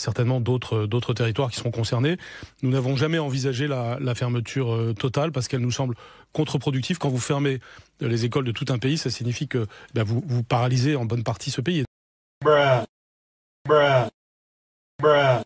certainement d'autres territoires qui seront concernés. Nous n'avons jamais envisagé la, fermeture euh, totale parce qu'elle nous semble contre-productive. Quand vous fermez euh, les écoles de tout un pays, ça signifie que bah, vous, vous paralysez en bonne partie ce pays. Bruh. Bruh. Bruh.